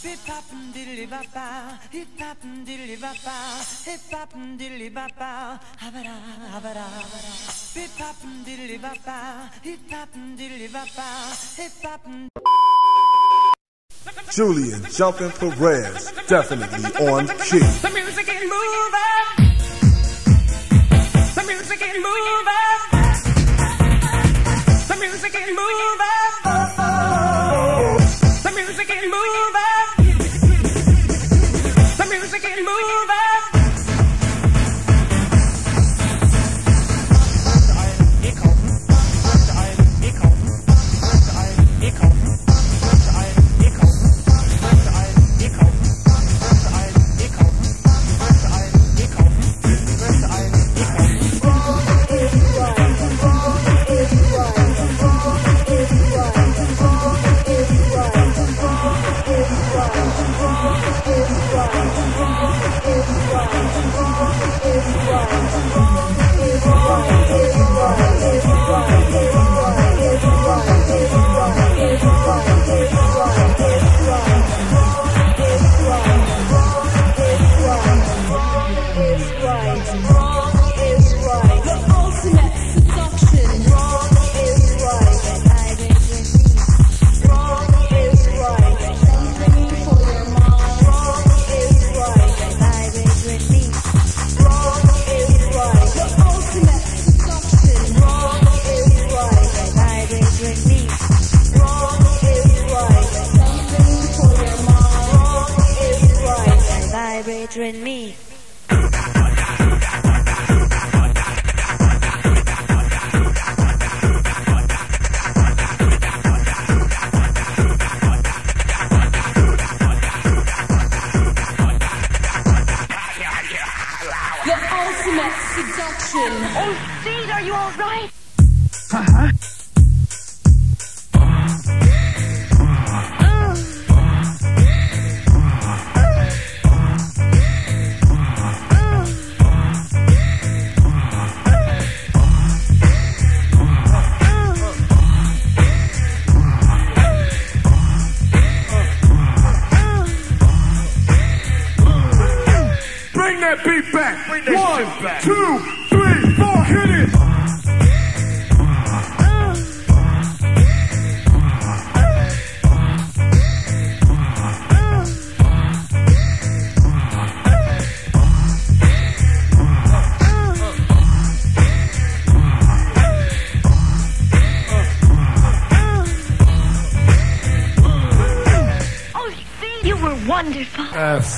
Hip hop and diddly bop bow, hip hop and diddly bop bow, hip hop and diddly bop bow, habada habada habada. Hip hop and diddly bop bow, hip hop and diddly bop bow, hip hop and Julian Jumpin Perez, definitely on key. The music is moving. The music is moving. The music is moving.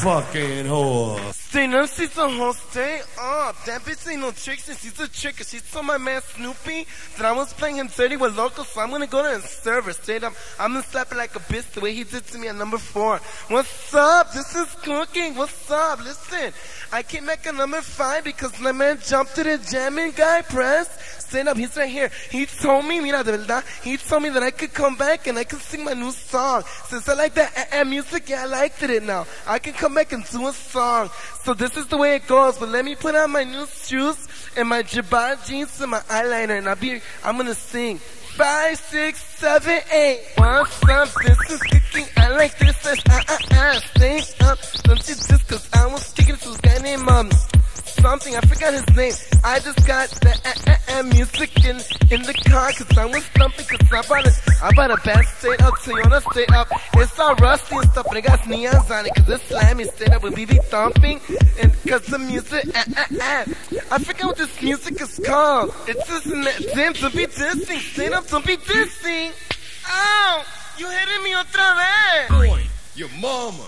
Fucking whore. Stay no, she's a whole stay up. That bitch ain't no trick, and she's a trick. She told my man Snoopy that I was playing him dirty with locals, so I'm gonna go there and serve her. Straight up, I'm gonna slap her like a bitch the way he did to me at number four. What's up? This is cooking. What's up? Listen, I came back at number five because my man jumped to the jamming guy press. Stand up, he's right here. He told me, mira, de verdad, he told me that I could come back and I could sing my new song. Since I like that eh, eh, music, yeah, I liked it now. I can come back and do a song. So this is the way it goes, but let me put on my new shoes and my Jabbar jeans and my eyeliner and I'll be, I'm gonna sing. Five, six, seven, eight. What's up? This is kicking. I like this. That's ah ah ah. Stay up. Don't you just cause I was kicking to named um something. I forgot his name. I just got the uh, uh, uh, music in in the car cause I was thumping cause I bought a I bought a band straight up to you wanna stay up. It's all rusty and stuff, but it got neons on it cause it's slammy. Straight up with BB thumping and cause the music. Uh, uh, uh. I forgot what this music is called. It's just damn to be dissing. Straight up to be dissing. Ow! You hitting me otra vez. Boy, your mama.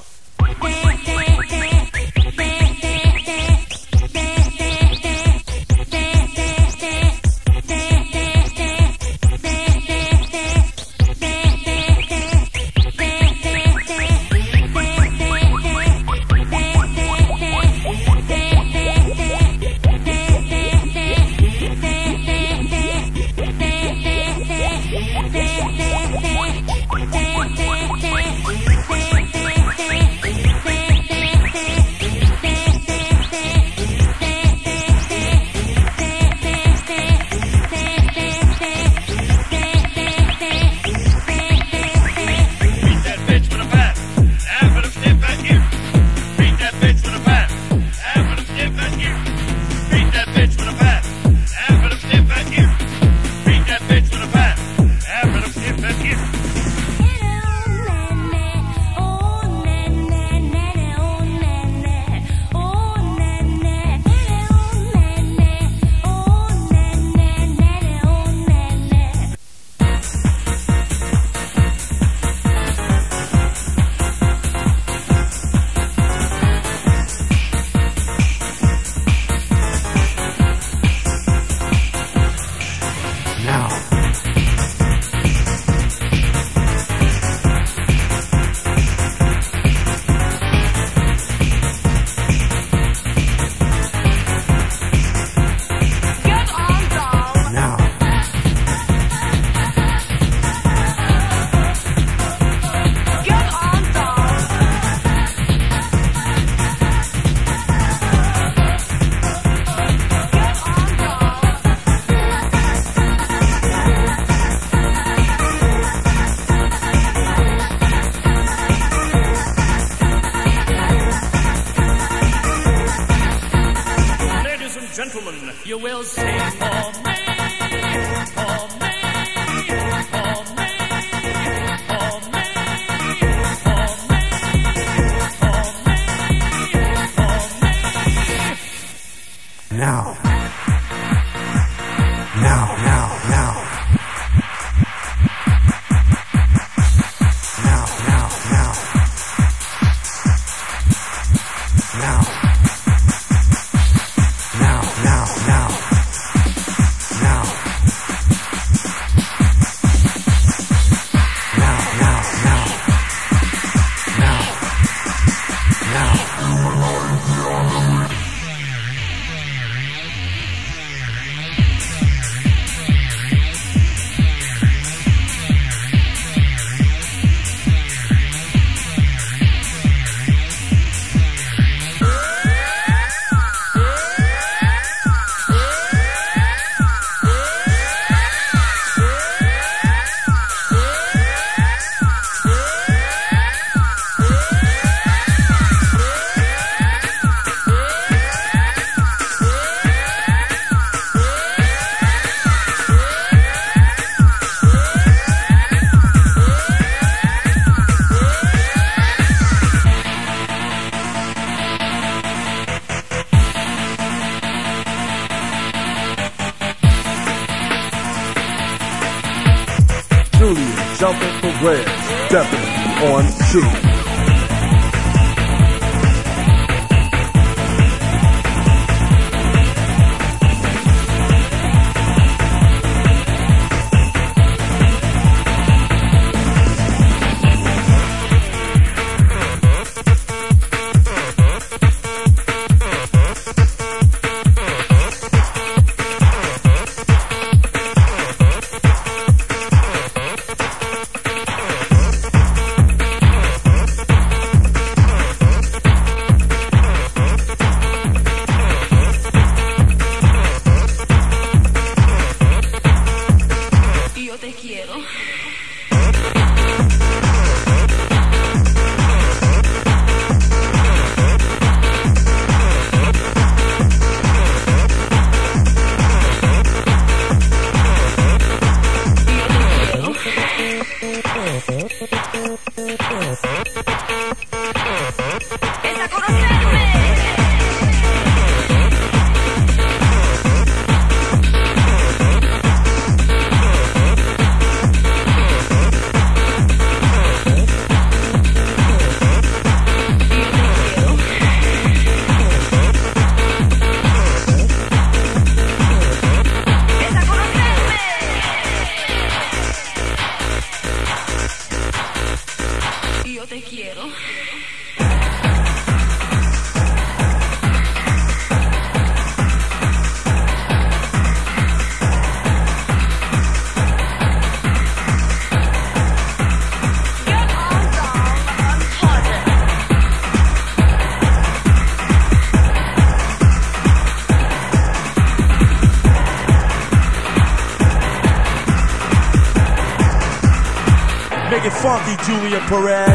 Julian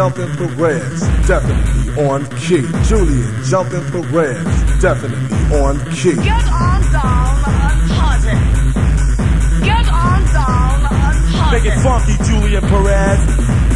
Jumpin Perez, definitely on key. Julian Jumpin Perez, definitely on key. Get on down and. Get on down and party. Make it funky, Julian Perez.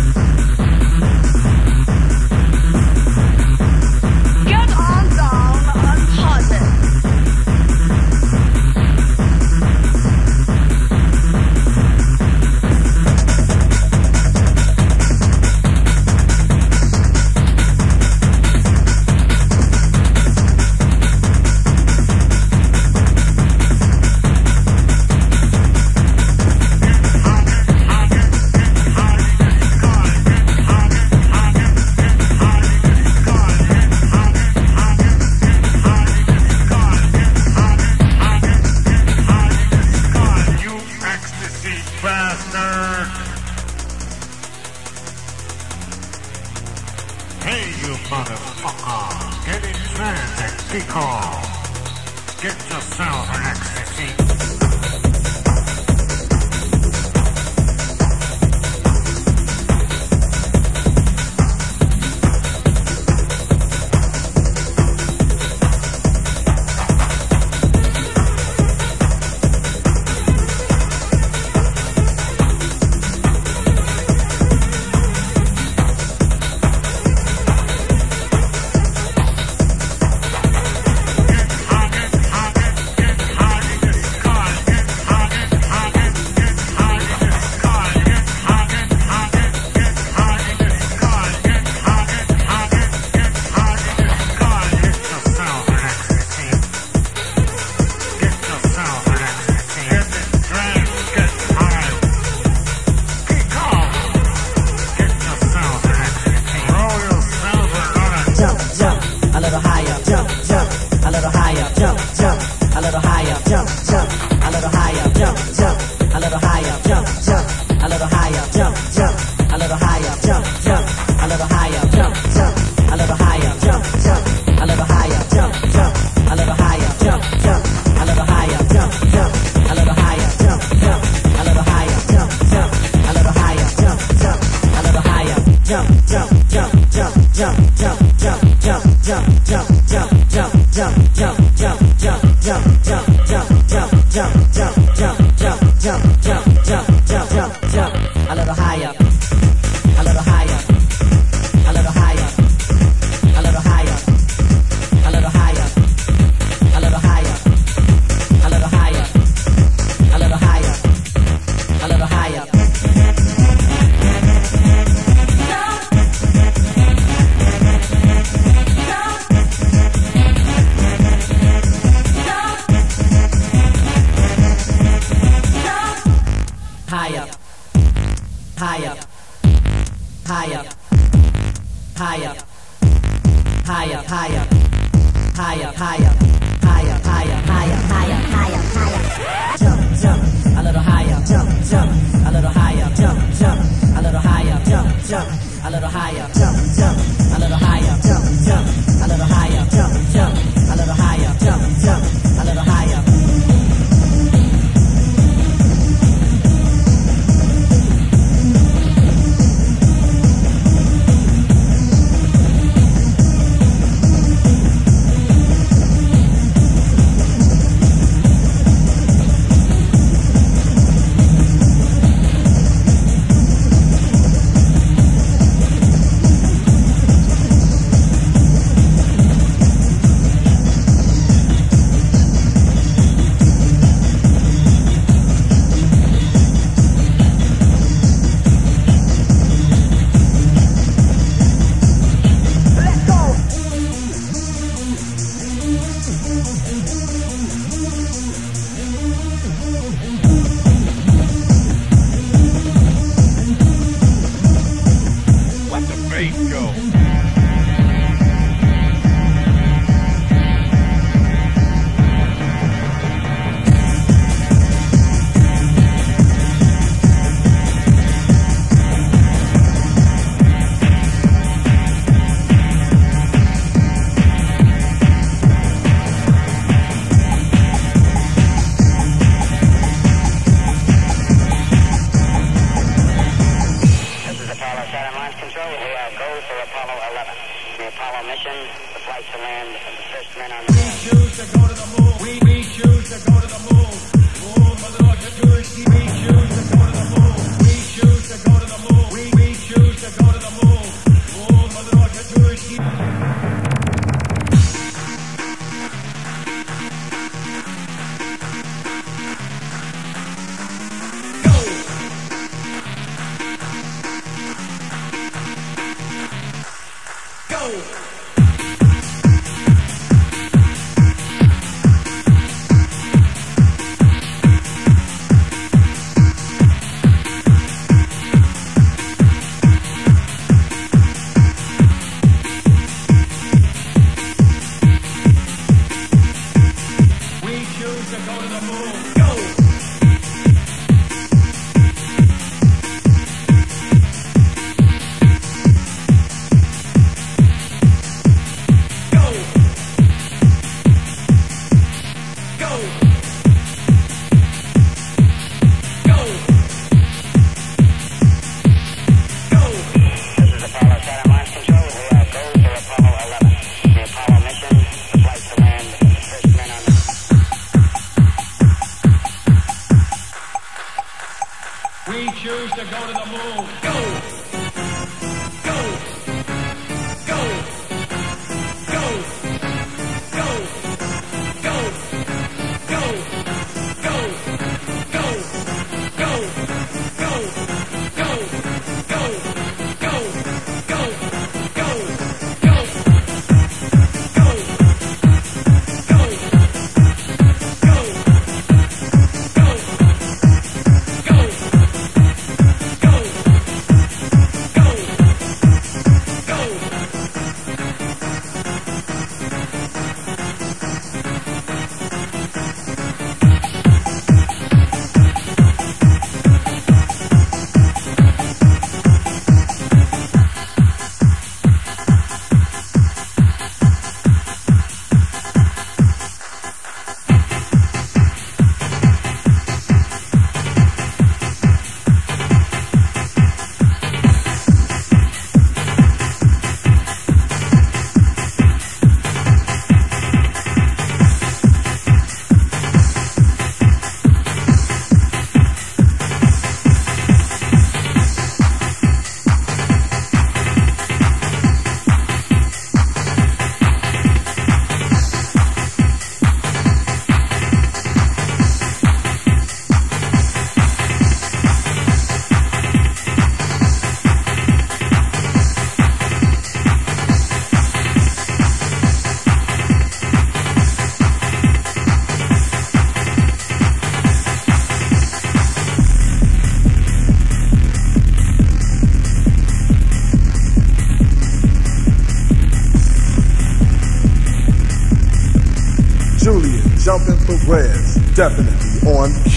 Oh.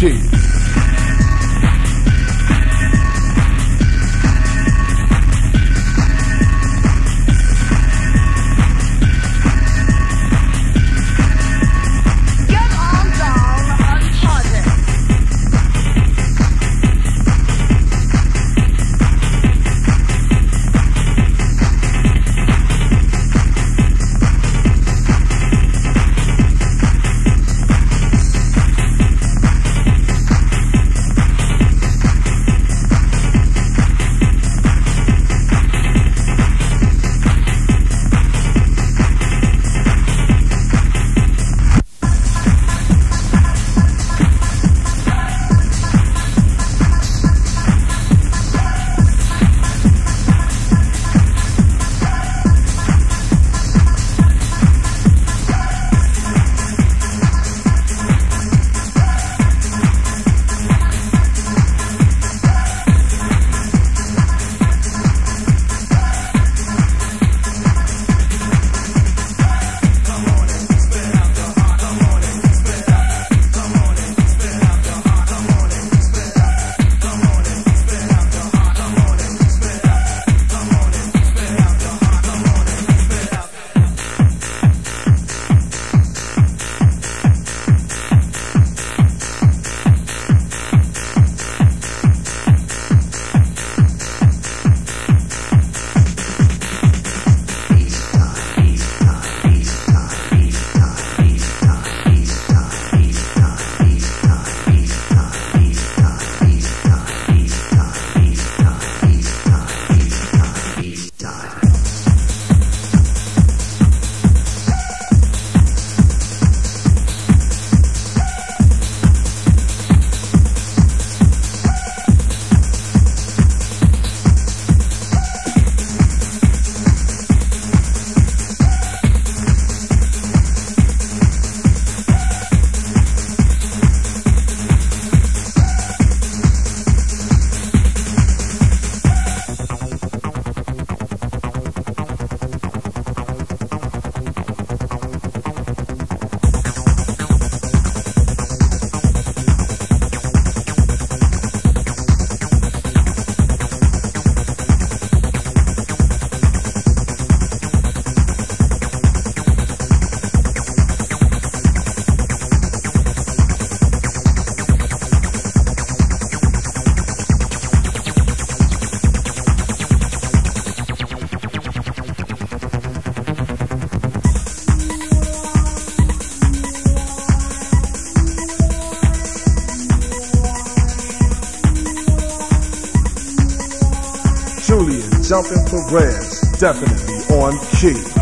Yeah. Jumpin Perez, definitely on key.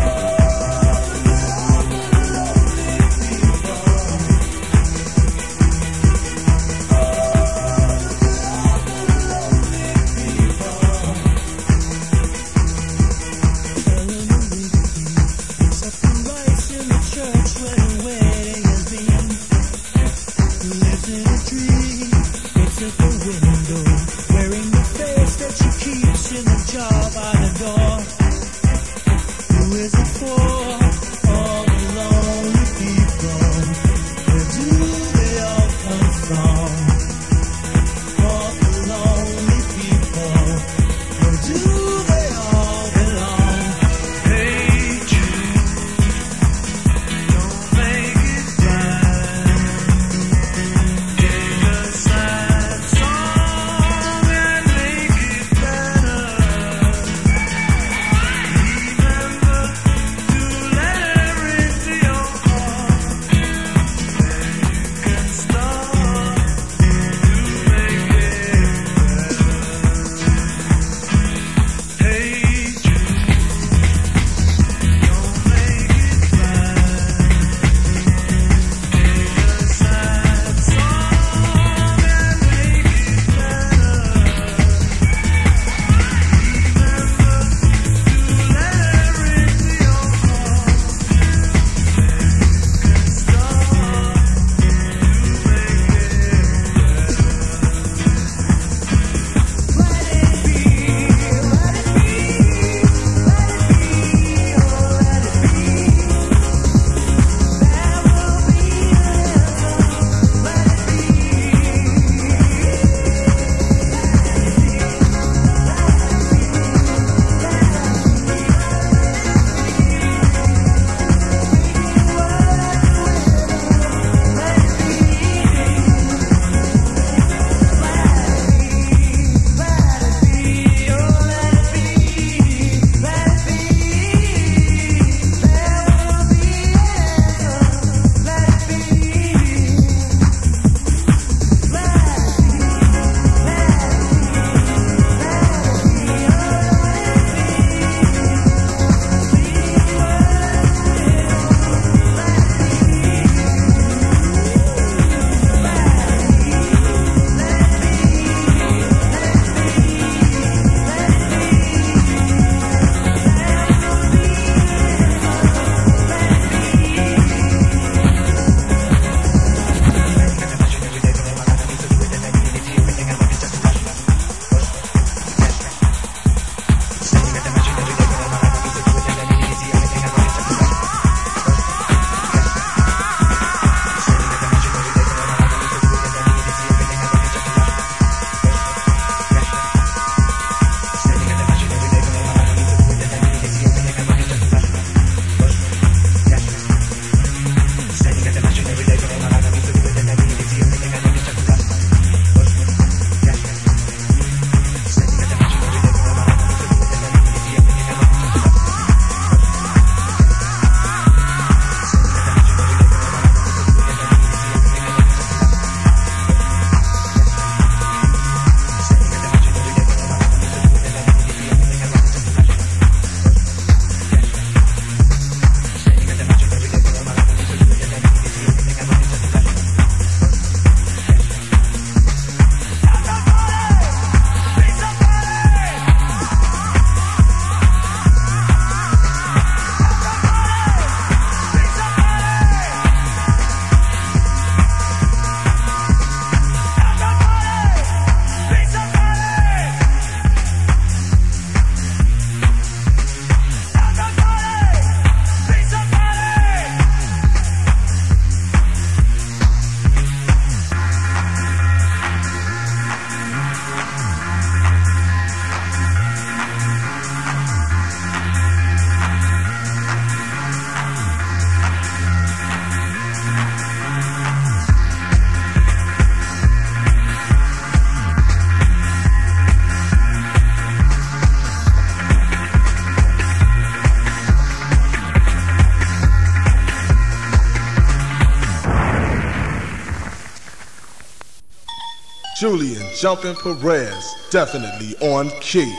Julian Jumpin Perez, definitely on key.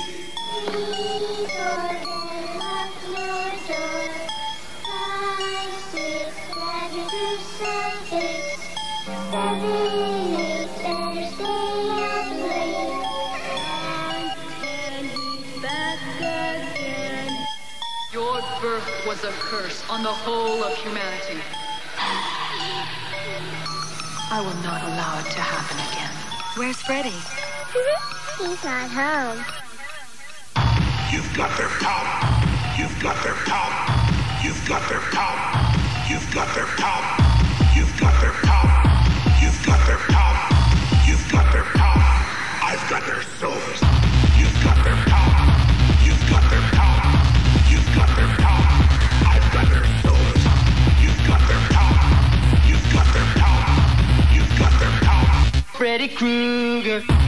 Your birth was a curse on the whole of humanity. I will not allow it to happen again. Where's Freddy? He's not home. You've got their power. You've got their power. You've got their power. You've got their power. Freddy Krueger.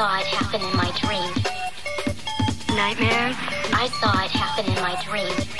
saw it happen in my dream. Nightmares? I saw it happen in my dream.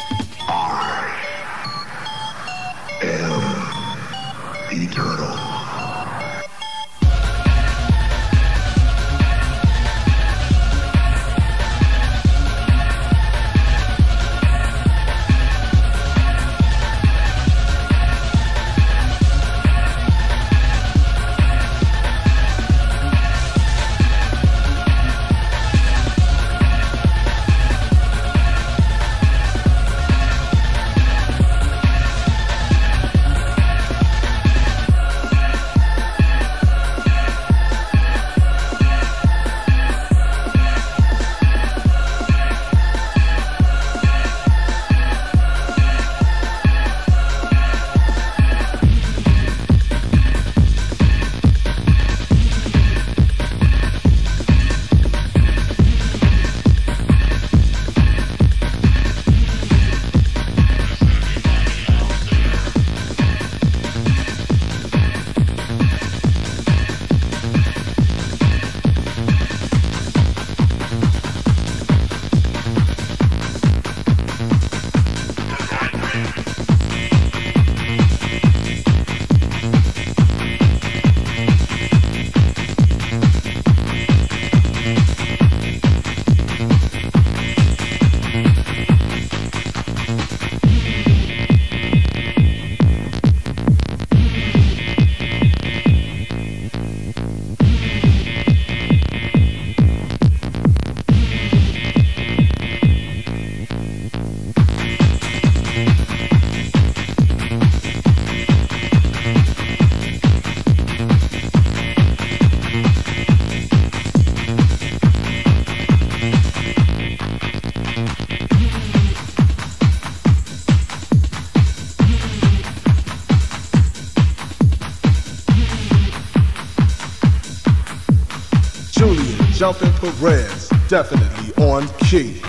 Perez, definitely on key.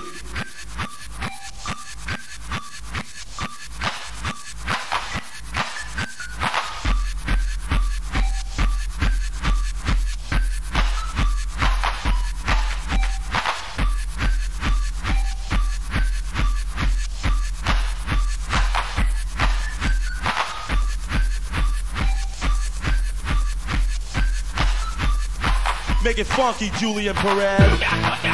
it funky, Julian Perez.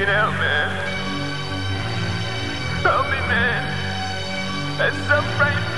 I'm out, man. Help me, man. That stuff frightens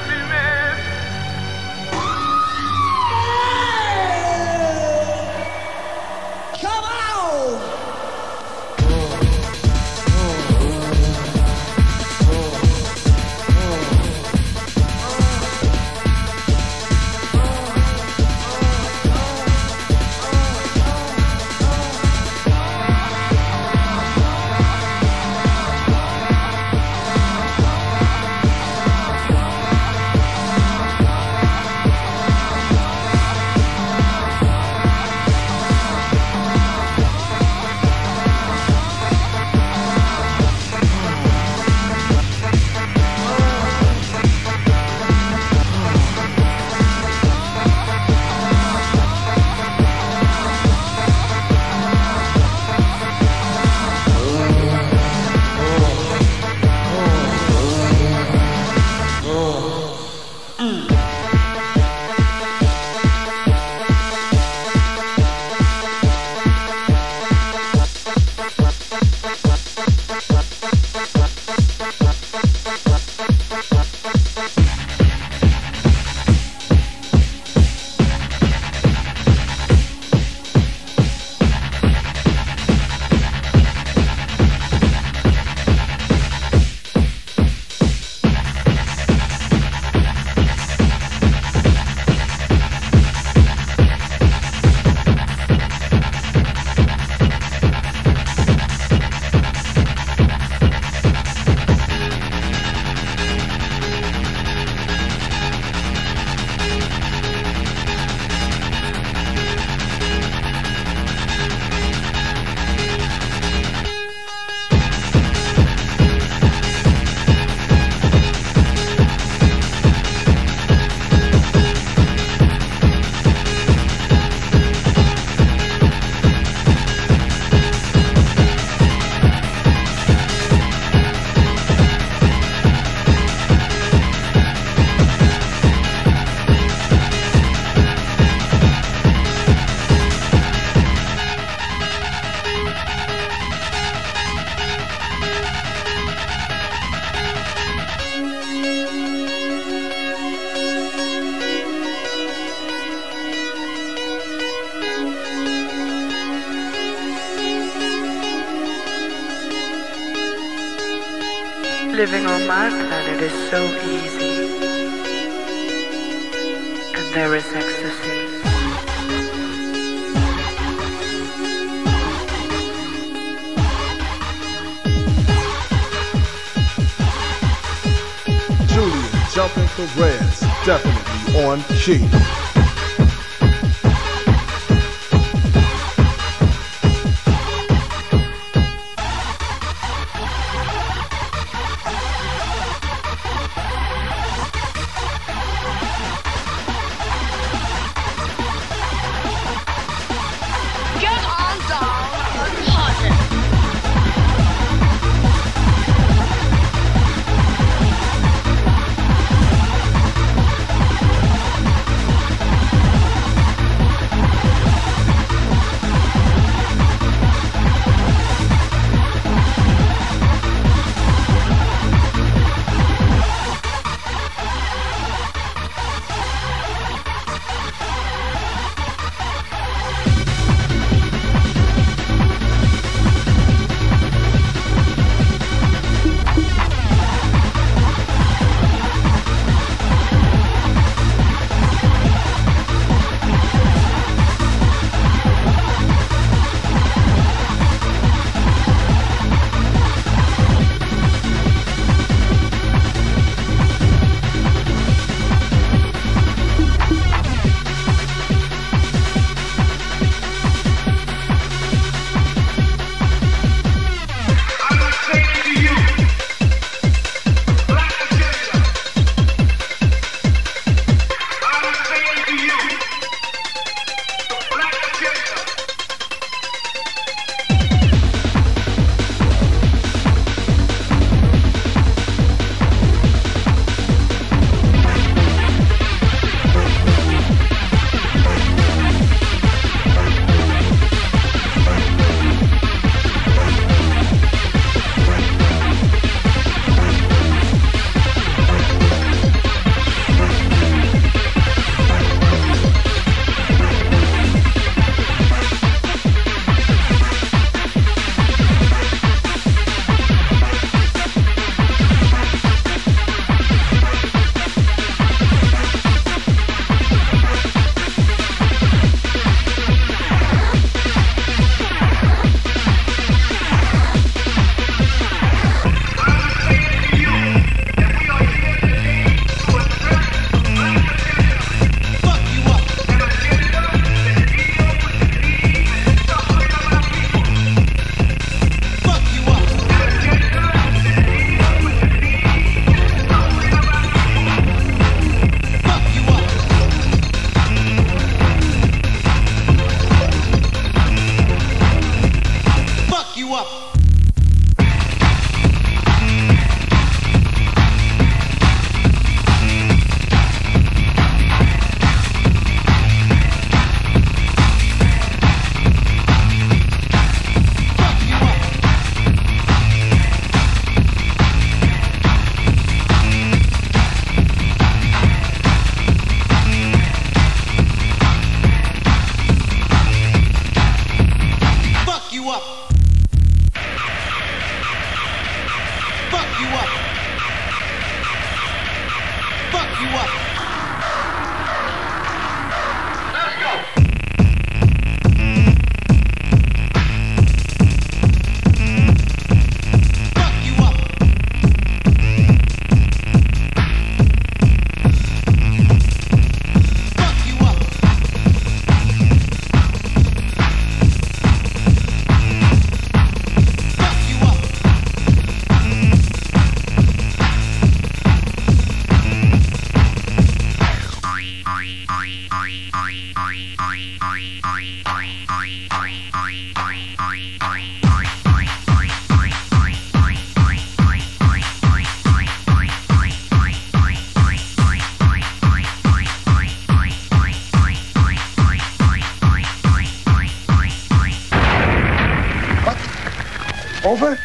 Over?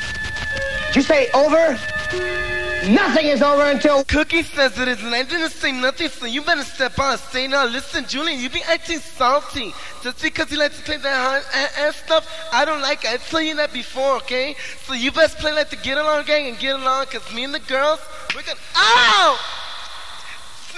Did you say over? Nothing is over until. Cookie says it is, and I didn't say nothing, so you better step out and stay now. Listen, Julian, you be acting salty. Just because you like to play that hard ass stuff, I don't like it. I told you that before, okay? So you best play like the Get Along Gang and get along, because me and the girls, we're gonna. Ow! Oh!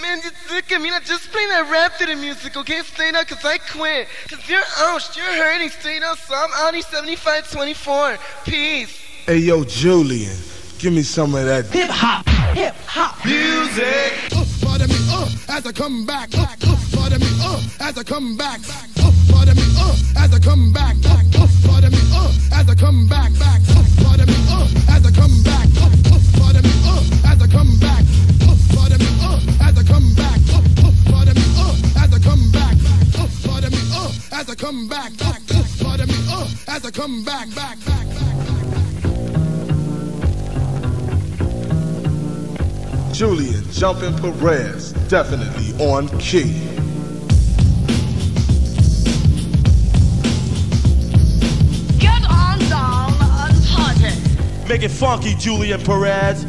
Man, you look at me, not just playing that rap theater music, okay? Stay now, because I quit. Because you're ouched, you're hurting. Stay now, so I'm Audi 7524. Peace. Hey, yo, Julian, give me some of that. Hip hop. Hip hop. Music. Uh, pardon me, uh, as I come back. Uh, uh, pardon me, uh, as I come back. Uh, pardon me, uh, as I come back. Uh, uh, pardon me, uh, as I come back. Back. Uh, pardon me, uh, as I come back. Uh, uh, pardon me, uh, as I come back. As I come back. Uh, uh, pardon me, uh, as I come back. Uh, pardon me, uh, as I come back. Back. Uh, pardon me, uh, as I come back. Back. Back. Julian Jumpin' Perez, definitely on key. Get on down and party. Make it funky, Julian Perez.